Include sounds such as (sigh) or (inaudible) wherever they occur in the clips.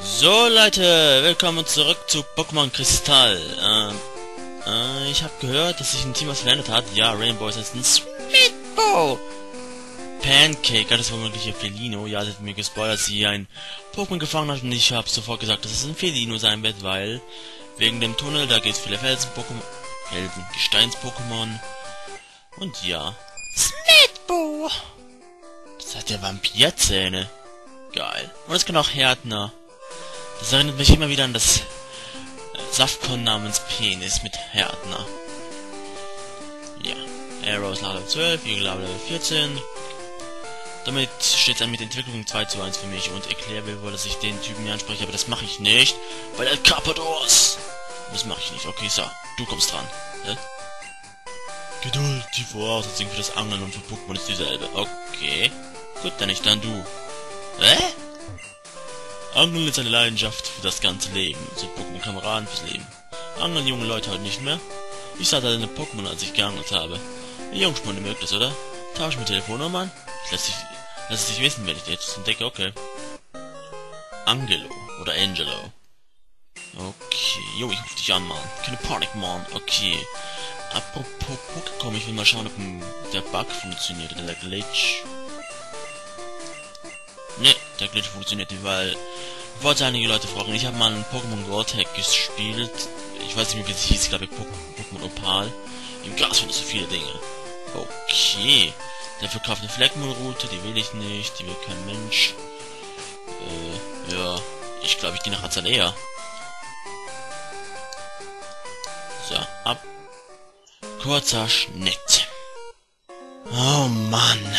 So Leute, willkommen zurück zu Pokémon Kristall. Ähm, äh, ich habe gehört, dass sich ein Team was verändert hat. Ja, Rainbow ist jetzt ein Sweetbo. Pancake, das womöglich ihr Felino. Ja, sie hat mir gespoilert, sie ein Pokémon gefangen hat und ich habe sofort gesagt, dass es ein Felino sein wird, weil wegen dem Tunnel, da gibt es viele Felsen-Pokémon, Felsen, Gesteins-Pokémon. Und ja, Sweetbo. Das hat ja Vampirzähne. Geil. Und es kann auch Härtner. Das erinnert mich immer wieder an das äh, Saftkon namens Penis mit Härtner. Ja. Arrows Level 12, Eagle Level 14. Damit steht es dann mit Entwicklung 2 zu 1 für mich und Eclair will wohl, dass ich den Typen hier anspreche, aber das mache ich nicht, weil er Carpadors. Das mache ich nicht. Okay, so, du kommst dran. Hä? Geduld, die Voraussetzung für das Angeln und für Pokémon ist dieselbe. Okay. Gut, dann nicht dann du. Hä? Angeln ist eine Leidenschaft für das ganze Leben. So Pokémon Kameraden fürs Leben. Angeln junge Leute heute nicht mehr? Ich sah da deine Pokémon, als ich geangelt habe. Ihr Jungspunde mögt es, oder? Tausch mit Telefonnummern? Ich lass dich, lass es dich wissen, wenn ich dir etwas entdecke, okay. Angelo oder Angelo. Okay, jo, ich ruf dich an, Mann. Keine Panik, Mann. Okay. Apropos Pokémon, ich will mal schauen, ob der Bug funktioniert oder der Glitch. Ne, der Glitch funktioniert nicht, weil... Ich wollte einige Leute fragen, ich habe mal einen Pokémon Gold gespielt. Ich weiß nicht mehr, wie es hieß, glaube ich, Pokémon Opal. Im Gras sind so viele Dinge. Okay. Der verkauft eine Fleckmon-Route, die will ich nicht, die will kein Mensch. Äh, ja. Ich glaube, ich gehe nach Azalea. So, ab. Kurzer Schnitt. Oh Mann.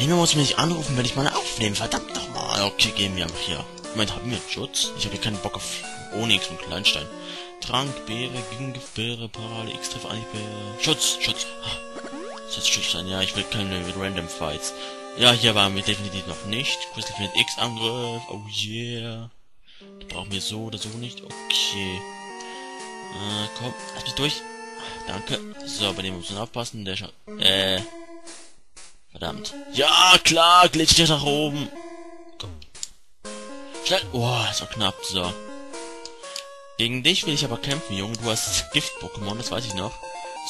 Jemand muss mich nicht anrufen, wenn ich mal aufnehme. Verdammt doch mal. Okay, gehen wir hier. Moment, haben wir Schutz? Ich habe hier keinen Bock auf Onyx und Kleinstein. Trank, Beere, Gegengift, Beere, Parale, X-Treff, Beere. Schutz, Schutz. Das soll Schutz sein. Ja, ich will keine Random Fights. Ja, hier waren wir definitiv noch nicht. Crystal findet X-Angriff. Oh yeah. Die brauchen wir so oder so nicht. Okay. Äh, komm, lass mich durch. Danke. So, bei dem müssen wir aufpassen. Der schaut. Äh. Verdammt. Ja, klar, glitsch dich nach oben. Komm. Schnell. Ist auch knapp. So. Gegen dich will ich aber kämpfen, Junge. Du hast Gift-Pokémon, das weiß ich noch.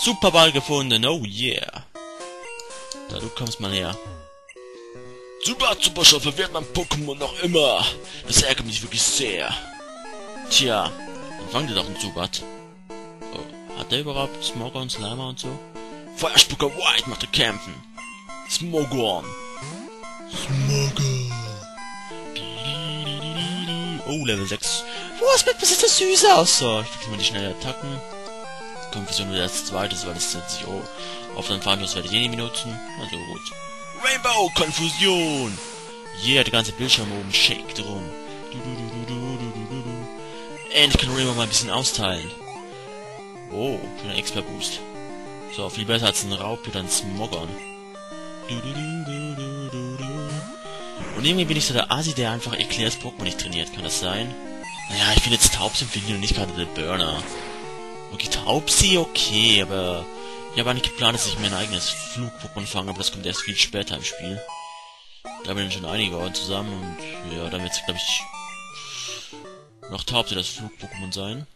Superball gefunden. Oh yeah. Da, du kommst mal her. Zubat, Superschau verwehrt mein Pokémon noch immer. Das ärgert mich wirklich sehr. Tja, dann fang dir doch einen Zubat. Oh, hat der überhaupt Smogger und Slimer und so? Feuerspucker White macht er kämpfen. Smogon. Smogon. Oh, Level 6. Was mit was ist das süß aus? So, ich krieg mal die schnelle Attacken. Konfusion wieder als zweites, weil das setzt sich oh, auf den Fahndlos werde ich eh nicht benutzen. Also gut. Rainbow Konfusion! Yeah, der ganze Bildschirm oben shake rum. Du, du, du, du, du, du, du, du. Endlich kann Rainbow mal ein bisschen austeilen. Oh, schöner Expert-Boost. So, viel besser als ein Raub oder ein Smoggern. Und irgendwie bin ich so der Asi, der einfach Eclairs Pokémon nicht trainiert. Kann das sein? Naja, ich finde jetzt Taubsi und nicht gerade der Burner. Okay, Taubsi okay, aber... Ich habe eigentlich geplant, dass ich mir ein eigenes Flug-Pokémon fange, aber das kommt erst viel später im Spiel. Da bin ich schon einige Ort zusammen und ja, dann wird es, glaube ich, noch Taubsi das Flug-Pokémon sein.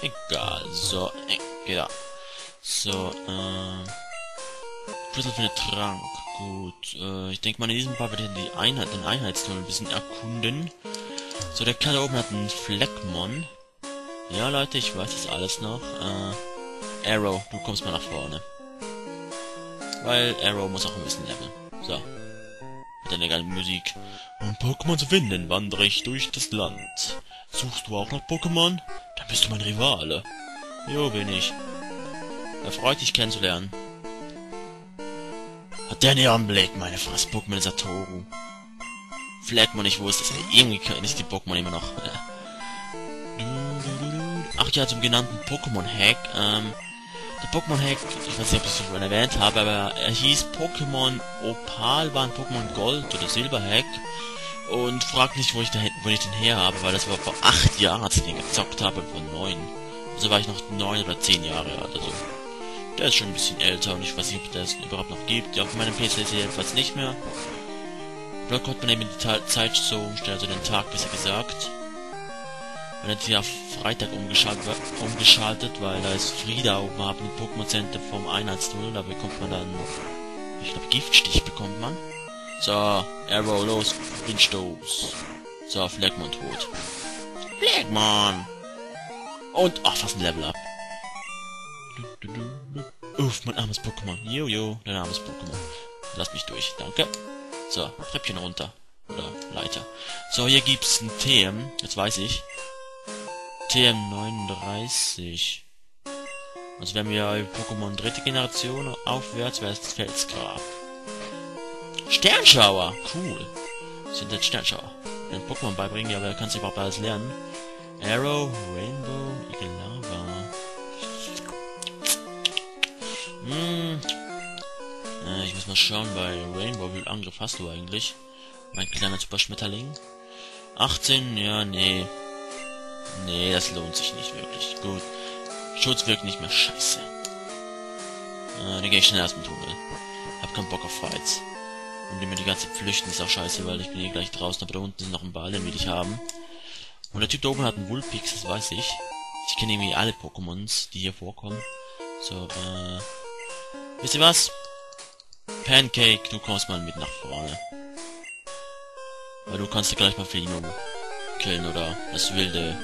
Egal, so, äh, ja. So, äh... Crystal findet Trank. Gut, äh, ich denke mal in diesem Fall werde ich die Einheit, den Einheitstunnel ein bisschen erkunden. So, der Kerl da oben hat einen Fleckmon. Ja, Leute, ich weiß das alles noch. Äh, Arrow, du kommst mal nach vorne. Weil Arrow muss auch ein bisschen leveln. So. Mit der geilen Musik. Um Pokémon zu finden, wandere ich durch das Land. Suchst du auch nach Pokémon? Dann bist du mein Rivale. Jo, bin ich. Erfreut dich kennenzulernen. Hat der einen Anblick, meine Fresse, Pokémon Satoru. Fleckmon, ich wusste es, irgendwie kann ich die Pokémon immer noch. Äh. Ach ja, zum genannten Pokémon-Hack, ähm, der Pokémon-Hack, ich weiß nicht, ob ich es schon erwähnt habe, aber er hieß Pokémon Opal, war ein Pokémon Gold oder Silber-Hack. Und fragt nicht, wo ich, da, wo ich den her habe, weil das war vor acht Jahren, als ich den gezockt habe, vor neun. Also war ich noch neun oder zehn Jahre alt, also. Der ist schon ein bisschen älter und ich weiß nicht, ob der es überhaupt noch gibt. Ja, auf meinem PC ist er jedenfalls nicht mehr. Dort konnte man eben die Ta Zeit so umstellen, also den Tag besser gesagt. Und jetzt hier auf Freitag umgeschaltet, umgeschaltet, weil da ist Frieda oben ab im Pokémon Center vom Einheitsnull. Da bekommt man dann, ich glaube, Giftstich bekommt man. So, Arrow, los, Windstoß. So, Fleckmon tot. Fleckmon! Und, ach, fast ein Level up. Uff, mein armes Pokémon. Jojo, dein armes Pokémon. Lass mich durch, danke. So, Treppchen runter. Oder Leiter. So, hier gibt's ein TM. Jetzt weiß ich. TM39. Also wenn wir Pokémon dritte Generation aufwärts, wäre es das Felsgrab. Sternschauer! Cool. Sind jetzt Sternschauer. Den Pokémon beibringen, ja, wer kann sich überhaupt alles lernen? Arrow, mal schauen, bei Rainbow, wie viel Angriff hast du eigentlich? Mein kleiner Superschmetterling. 18, ja, nee. Nee, das lohnt sich nicht wirklich. Gut. Schutz wirkt nicht mehr scheiße. Äh, dann gehe ich schnell aus dem Tunnel. Hab keinen Bock auf Fights. Und immer die ganze Flüchten ist auch scheiße, weil ich bin hier gleich draußen, aber da unten ist noch ein Ball, den will ich haben. Und der Typ da oben hat einen Wulpix, das weiß ich. Ich kenne irgendwie alle Pokémons, die hier vorkommen. So, äh... Wisst ihr was? Pancake, du kommst mal mit nach vorne. Weil du kannst ja gleich mal Felino killen, oder das wilde...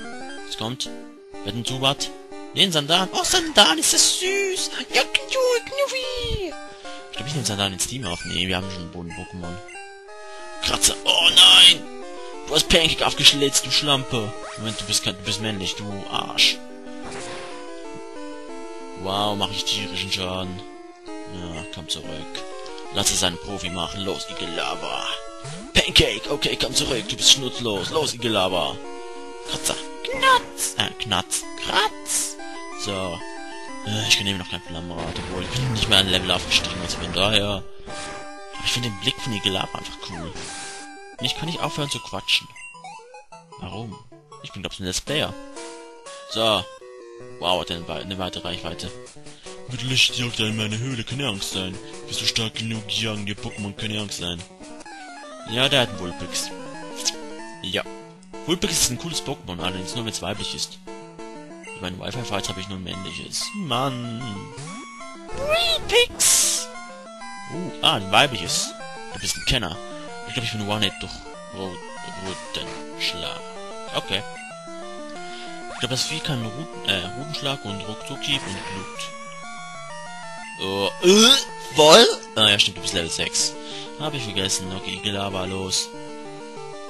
Was kommt? Wetten Tubat? Den Sandan. Oh, Sandan, ist das süß. Ja, Knuffi. Ich glaube, ich nehme Sandan ins Team auf. Nee, wir haben schon Boden-Pokémon. Kratzer. Oh nein! Du hast Pancake aufgeschlitzt, du Schlampe. Moment, du bist, du bist männlich, du Arsch. Wow, mache ich tierischen Schaden. Ja, komm zurück. Lass es einen Profi machen. Los, Igelava. Pancake, okay, komm zurück. Du bist schnutzlos. Los, Igelava. Kratzer. Knatz. Äh, Knatz. Kratz. So. Äh, ich kann eben noch kein Flammenrad, obwohl ich bin nicht mehr ein Level aufgestiegen, also von daher... Ich finde den Blick von Igelava einfach cool. Und ich kann nicht aufhören zu quatschen. Warum? Ich bin, glaub ich, ein Let's Player. So. Wow, hat eine, eine weite Reichweite. Mit Lichtjagd in meine Höhle, keine Angst sein. Bist du stark genug, jagen dir Pokémon, keine Angst sein. Ja, der hat einen Vulpix. Ja. Vulpix ist ein cooles Pokémon, allerdings nur wenn es weiblich ist. In meinen Wi-Fi-Fights habe ich nur ein männliches. Mann. Vulpix! Uh, ah, ein weibliches. Du bist ein Kenner. Ich glaube, ich bin One-Hit durch Rutenschlag. Okay. Ich glaube, das Vieh kann Ruten, äh, Rutenschlag und Ruckzuckieb und Blut. Oh, äh, voll? Ah ja, stimmt, du bist Level 6. Hab ich vergessen. Okay, Igelava, los.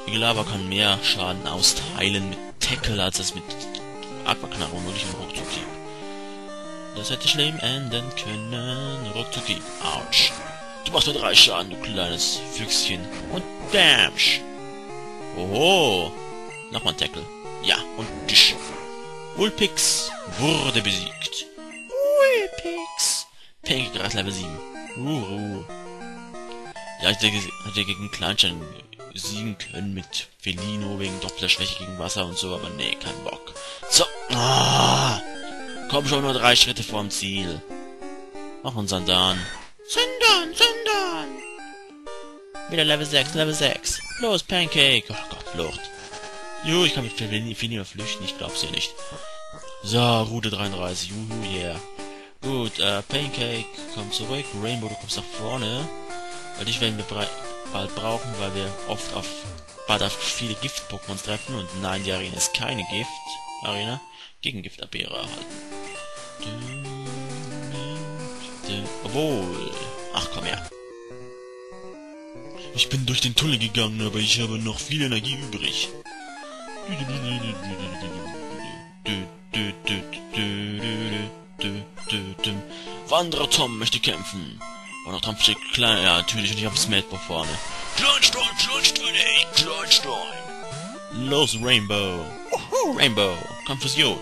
Igelava kann mehr Schaden austeilen mit Tackle, als es mit Aquaknarre und wirklich mit Ruckzuckieb. Das hätte schlimm enden können. Ruckzuckieb. Autsch. Du machst nur drei Schaden, du kleines Füchschen. Und Damsch. Oho. Nochmal ein Tackle. Ja, und Tisch. Ulpix wurde besiegt. Ulpix. Pancake Gras Level 7. Uhu. Ja, ich denke, hätte gegen Kleinstein siegen können mit Felino wegen doppelter Schwäche gegen Wasser und so, aber nee, kein Bock. So. Ah, komm schon nur drei Schritte vorm Ziel. Mach uns Sandan. Sandan, Sandan. Wieder Level 6, Level 6. Los, Pancake. Oh Gott, Flucht. Juhu, ich kann mit Felino flüchten, ich glaub's dir nicht. So, Route 33, juhu, yeah. Gut, äh, Pancake, komm zurück. Rainbow, du kommst nach vorne. Weil dich werden wir bald brauchen, weil wir oft auf bald auf viele Gift-Pokémons treffen. Und nein, die Arena ist keine Gift-Arena. Gegen Gift-Abehre erhalten. Obwohl... Ach, komm her. Ich bin durch den Tunnel gegangen, aber ich habe noch viel Energie übrig. Wanderer Tom möchte kämpfen. Und noch Tom steht klein, ja, natürlich, und ich hab's Smeltbock vorne. Kleinstein, Kleinstein, ey, Kleinstein. Los, Rainbow. Uhu, Rainbow. Konfusion.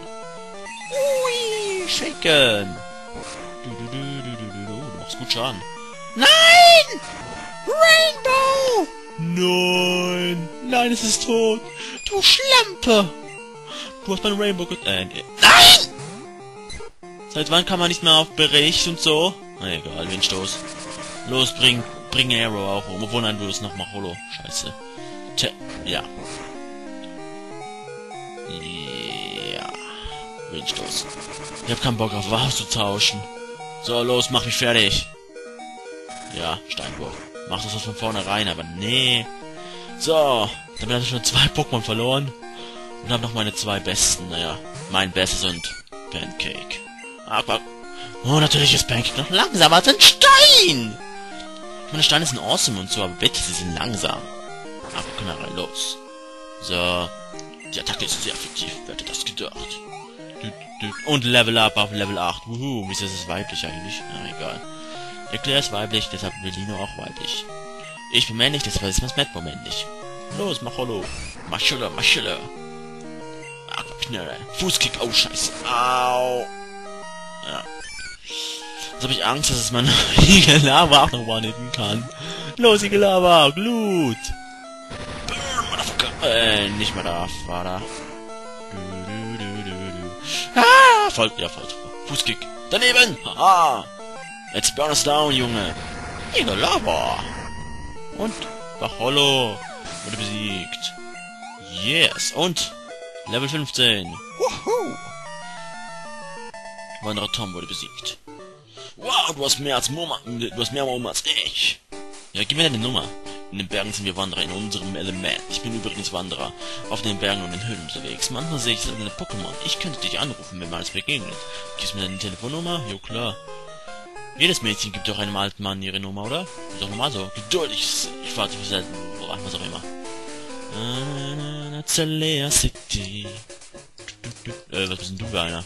Ui, Shaken. Du, du, du, du, du, du, du, machst gut Schaden. Nein! Rainbow! Nein! Nein, es ist tot! Du Schlampe! Du hast mein Rainbow. Äh, nein! Seit wann kann man nicht mehr auf Bericht und so? Na egal, Windstoß. Los, bring bring Arrow auch um. Obwohl, nein, du bist noch mal Holo. Scheiße. Tja, ja. Ja. Windstoß. Ich hab keinen Bock auf Waffen zu tauschen. So, los, mach mich fertig. Ja, Steinwurf. Mach das von vornherein, aber nee. So, damit habe ich schon zwei Pokémon verloren. Und habe noch meine zwei besten. Naja, mein Bestes und Pancake. Aber, oh, natürlich ist Pancake noch langsamer als ein Stein. Meine Steine sind awesome und so, aber bitte, sie sind langsam. Rein los. So, die Attacke ist sehr effektiv, wer hätte das gedacht. Und Level Up auf Level 8. Wuhu, wieso ist es weiblich eigentlich? Na, egal. Erklär ist weiblich, deshalb will Lino auch weiblich. Ich bin männlich, deshalb ist Smetbo männlich. Los, mach Hallo. Maschüller, Maschüller. Aquaknarre. Fußkick, oh scheiße. Au. Ja. Jetzt habe ich Angst, dass es meine (laughs) Igelava auch noch warnen kann. Los, Igelava, Glut. Burn, Motherfucker. Äh, nicht mehr da, war da. Du, du, du, Ah, voll, ja, voll. Fußkick. Daneben. Haha. Let's burn us down, Junge. Igelava. Und Bacholo wurde besiegt. Yes. Und Level 15. Woohoo. Wanderer Tom wurde besiegt. Wow, du hast mehr als Moma, du hast mehr Moma als ich. Ja, gib mir deine Nummer. In den Bergen sind wir Wanderer in unserem Element. Ich bin übrigens Wanderer. Auf den Bergen und den Höhlen unterwegs. Manchmal sehe ich deine Pokémon. Ich könnte dich anrufen, wenn mal alles begegnet. Gibst mir deine Telefonnummer? Jo, klar. Jedes Mädchen gibt doch einem alten Mann ihre Nummer, oder? Ist doch normal so. Geduldig. Ich warte für selten. Was auch immer. Zalea City. Äh, was bist denn du für einer?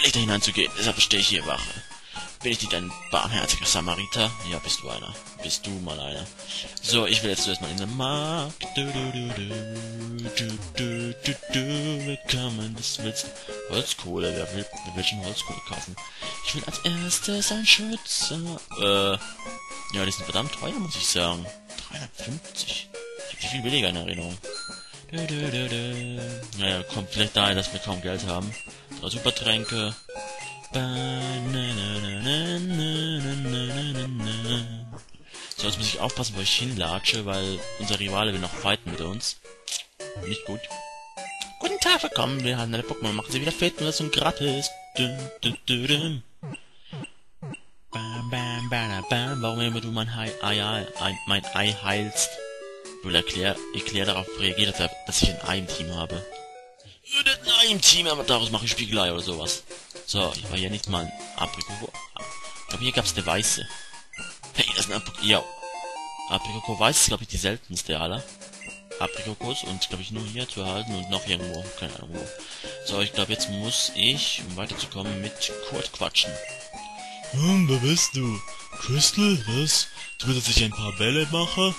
Gefährlich, da hineinzugehen, deshalb stehe ich hier Wache. Bin ich nicht ein barmherziger Samariter? Ja, bist du einer. Bist du mal einer. So, ich will jetzt zuerst mal in den Markt. Du, du, du, du, du, du, du, willkommen, das willst. Holzkohle, wer will, wer will schon Holzkohle kaufen? Ich will als erstes ein Schützer. Äh, ja, die sind verdammt teuer, muss ich sagen. 350. Ich hab viel billiger in Erinnerung. Du, du, du, du. Naja, kommt vielleicht daher, dass wir kaum Geld haben. Drei Supertränke. So, jetzt muss ich aufpassen, wo ich hinlatsche, weil unser Rivale will noch fighten mit uns. Nicht gut. Guten Tag, willkommen. Wir haben eine Pokémon. Machen Sie wieder fit und das ist gratis. Bam, bam, bam, bam. Warum immer du mein Ei, Ei, Ei, mein Ei heilst? Will erklär, erklär darauf reagiert dass ich ein Ei im Team habe. Im Team, aber daraus mache ich Spiegelei oder sowas. So, ich war hier nicht mal ein Aprikoko. Glaube, hier gab's eine weiße. Hey, das ist ein Aprikoko. Ja. Aprikoko weiß ist, glaube ich, die seltenste aller. Aprikokos und glaube ich nur hier zu erhalten und noch irgendwo, keine Ahnung wo. So, ich glaube jetzt muss ich, um weiterzukommen, mit Kurt quatschen. Hm, wer bist du? Crystal, was? Du willst, dass ich ein paar Bälle mache?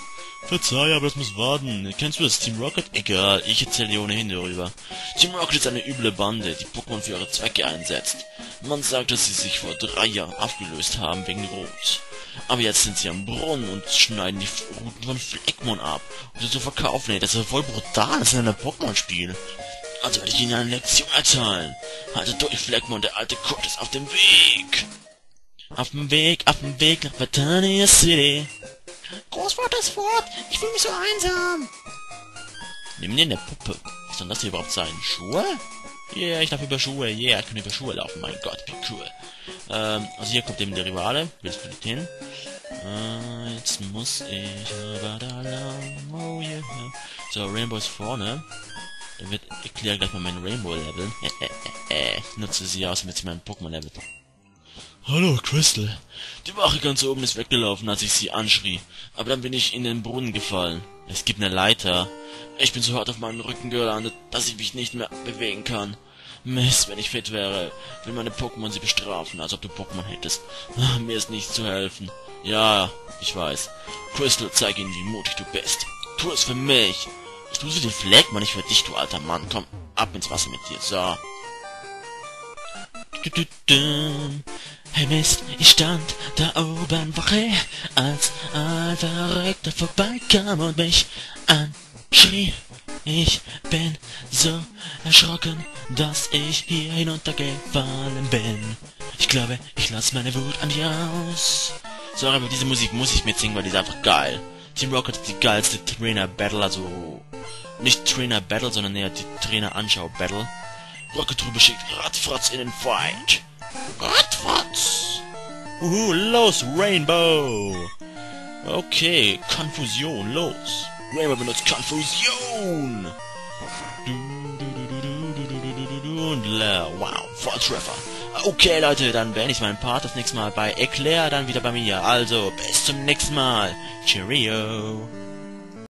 Verzeih, aber das muss warten. Kennst du das Team Rocket? Egal, ich erzähle dir ohnehin darüber. Team Rocket ist eine üble Bande, die Pokémon für ihre Zwecke einsetzt. Man sagt, dass sie sich vor drei Jahren aufgelöst haben wegen Rot. Aber jetzt sind sie am Brunnen und schneiden die Routen von Fleckmon ab, um sie zu verkaufen. Ey, das ist voll brutal, das ist ein Pokémon-Spiel. Also werde ich ihnen eine Lektion erteilen. Haltet durch, Fleckmon, der alte Kurt ist auf dem Weg. Auf dem Weg, auf dem Weg nach Batania City. Großvaters Fort, ich fühle mich so einsam. Nimm dir eine Puppe. Was soll das hier überhaupt sein? Schuhe? Yeah, ich darf über Schuhe. Yeah, ich kann über Schuhe laufen. Mein Gott, wie cool. Ähm, also hier kommt eben der Rivale. Willst du nicht hin? Äh, jetzt muss ich aber da lang. Oh yeah. So, Rainbow ist vorne. Dann wird, ich erkläre gleich mal mein Rainbow-Level. Ich (laughs) nutze sie aus, damit sie mein Pokémon-Level. Hallo, Crystal. Die Wache ganz oben ist weggelaufen, als ich sie anschrie. Aber dann bin ich in den Brunnen gefallen. Es gibt eine Leiter. Ich bin so hart auf meinen Rücken gelandet, dass ich mich nicht mehr bewegen kann. Mist, wenn ich fit wäre, will meine Pokémon sie bestrafen, als ob du Pokémon hättest. Ah, mir ist nichts zu helfen. Ja, ich weiß. Crystal, zeig ihnen, wie mutig du bist. Tu es für mich. Ich tue für den Fleck, nicht für dich, du alter Mann. Komm, ab ins Wasser mit dir. So. Du, du, du. Hey Mist, ich stand da oben Wache, als ein Verrückter vorbeikam und mich anschrie. Ich bin so erschrocken, dass ich hier hinuntergefallen bin. Ich glaube, ich lass meine Wut an dir aus. So, aber diese Musik muss ich mitsingen, weil die ist einfach geil. Team Rocket ist die geilste Trainer Battle, also nicht Trainer Battle, sondern eher die Trainer Anschau Battle. Rocket drüber schickt Radfratz in den Fight. Rattratz! Uhu, los, Rainbow! Okay, Konfusion, los! Rainbow benutzt Konfusion! Du, du, du, du, und leer. Wow, Volltreffer. Okay, Leute, dann beende ich meinen Part das nächste Mal bei Eclair, dann wieder bei mir. Also, bis zum nächsten Mal. Cheerio.